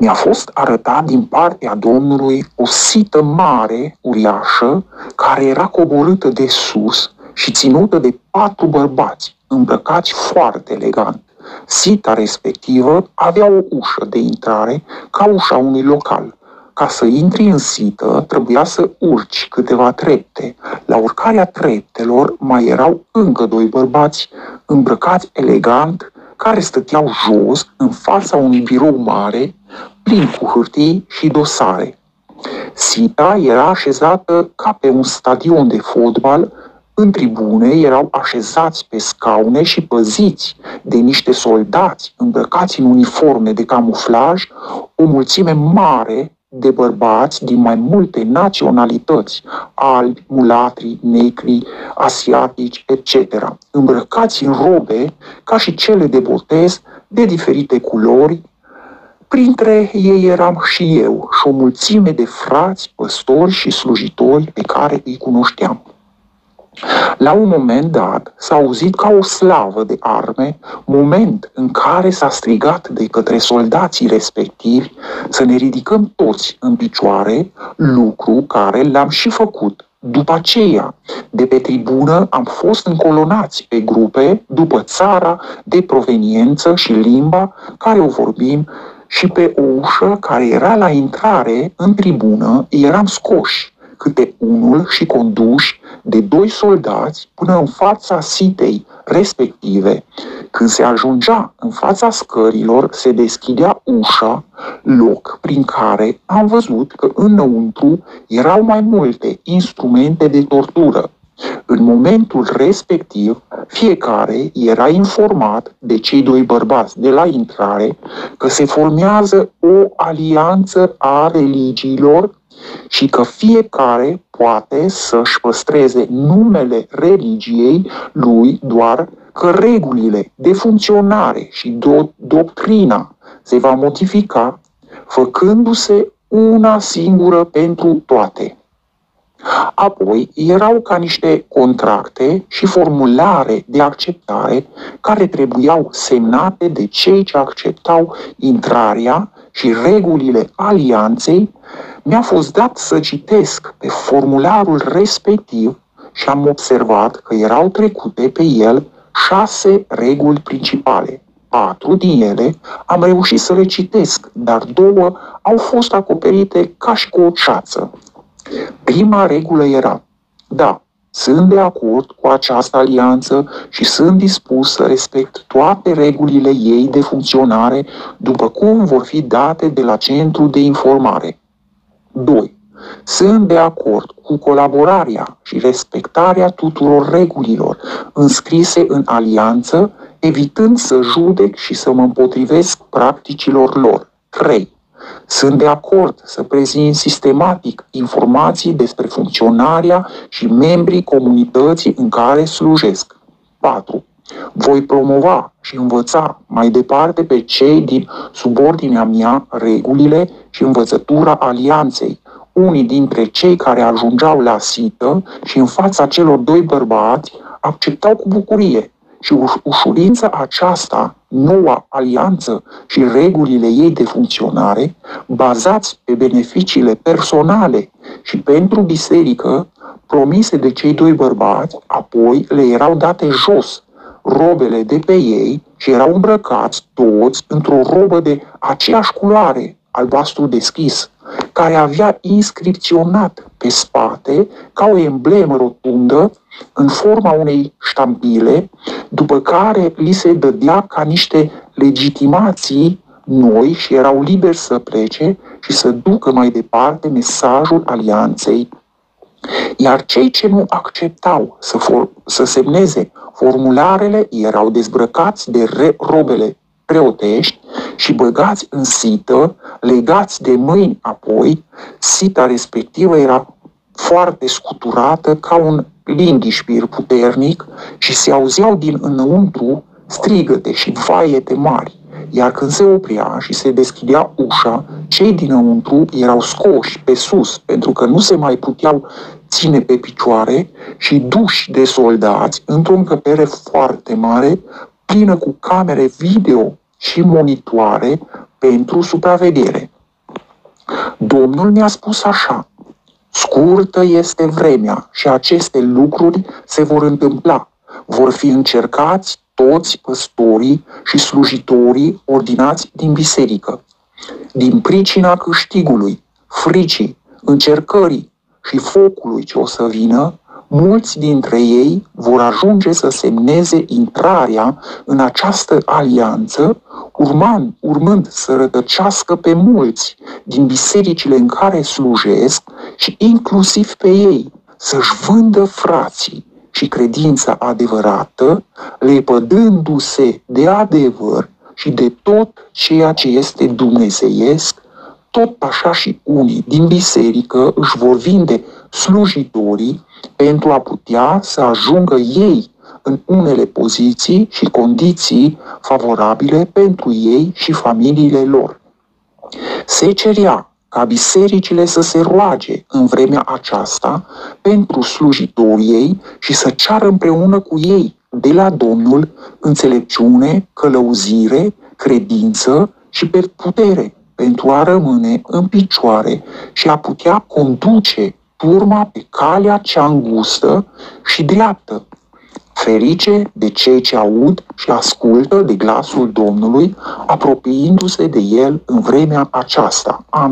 Mi-a fost arătat din partea Domnului o sită mare, uriașă, care era coborâtă de sus și ținută de patru bărbați, îmbrăcați foarte elegant. Sita respectivă avea o ușă de intrare ca ușa unui local. Ca să intri în sită, trebuia să urci câteva trepte. La urcarea treptelor mai erau încă doi bărbați îmbrăcați elegant, care stăteau jos în fața unui birou mare, plin cu hârtii și dosare. Sita era așezată ca pe un stadion de fotbal, în tribune erau așezați pe scaune și păziți de niște soldați îmbrăcați în uniforme de camuflaj, o mulțime mare de bărbați din mai multe naționalități, albi, mulatri, negri, asiatici, etc., îmbrăcați în robe ca și cele de botez de diferite culori, Printre ei eram și eu și o mulțime de frați, păstori și slujitori pe care îi cunoșteam. La un moment dat s-a auzit ca o slavă de arme, moment în care s-a strigat de către soldații respectivi să ne ridicăm toți în picioare, lucru care l-am și făcut. După aceea, de pe tribună am fost încolonați pe grupe după țara de proveniență și limba care o vorbim și pe o ușă care era la intrare în tribună eram scoși câte unul și conduși de doi soldați până în fața sitei respective. Când se ajungea în fața scărilor, se deschidea ușa, loc prin care am văzut că înăuntru erau mai multe instrumente de tortură. În momentul respectiv, fiecare era informat de cei doi bărbați de la intrare că se formează o alianță a religiilor și că fiecare poate să-și păstreze numele religiei lui doar că regulile de funcționare și do- doctrina se va modifica făcându-se una singură pentru toate. Apoi erau ca niște contracte și formulare de acceptare care trebuiau semnate de cei ce acceptau intrarea și regulile alianței mi-a fost dat să citesc pe formularul respectiv și am observat că erau trecute pe el șase reguli principale. Patru din ele am reușit să le citesc, dar două au fost acoperite ca și cu o ceață. Prima regulă era, da, sunt de acord cu această alianță și sunt dispus să respect toate regulile ei de funcționare după cum vor fi date de la centru de informare. 2. Sunt de acord cu colaborarea și respectarea tuturor regulilor înscrise în alianță, evitând să judec și să mă împotrivesc practicilor lor. 3. Sunt de acord să prezint sistematic informații despre funcționarea și membrii comunității în care slujesc. 4. Voi promova și învăța mai departe pe cei din subordinea mea regulile și învățătura alianței. Unii dintre cei care ajungeau la sită și în fața celor doi bărbați acceptau cu bucurie și ușurința aceasta, noua alianță și regulile ei de funcționare, bazați pe beneficiile personale și pentru biserică, promise de cei doi bărbați, apoi le erau date jos robele de pe ei și erau îmbrăcați toți într-o robă de aceeași culoare, albastru deschis, care avea inscripționat pe spate, ca o emblemă rotundă, în forma unei ștampile, după care li se dădea ca niște legitimații noi și erau liberi să plece și să ducă mai departe mesajul alianței. Iar cei ce nu acceptau să, for- să semneze formularele erau dezbrăcați de re- robele preotești și băgați în sită, legați de mâini apoi, sita respectivă era foarte scuturată ca un linghișpir puternic și se auzeau din înăuntru strigăte și vaiete mari. Iar când se oprea și se deschidea ușa, cei dinăuntru erau scoși pe sus, pentru că nu se mai puteau ține pe picioare și duși de soldați într-o încăpere foarte mare, plină cu camere video și monitoare pentru supraveghere. Domnul mi-a spus așa, scurtă este vremea și aceste lucruri se vor întâmpla. Vor fi încercați toți păstorii și slujitorii ordinați din biserică. Din pricina câștigului, fricii, încercării și focului ce o să vină, mulți dintre ei vor ajunge să semneze intrarea în această alianță, urmând, urmând să rătăcească pe mulți din bisericile în care slujesc și inclusiv pe ei, să-și vândă frații și credința adevărată, lepădându-se de adevăr și de tot ceea ce este dumnezeiesc, tot așa și unii din biserică își vor vinde slujitorii pentru a putea să ajungă ei în unele poziții și condiții favorabile pentru ei și familiile lor. Se cerea ca bisericile să se roage în vremea aceasta pentru slujitorii ei și să ceară împreună cu ei de la Domnul înțelepciune, călăuzire, credință și putere pentru a rămâne în picioare și a putea conduce turma pe calea cea îngustă și dreaptă. Ferice de cei ce aud și ascultă de glasul Domnului, apropiindu-se de el în vremea aceasta. Amin.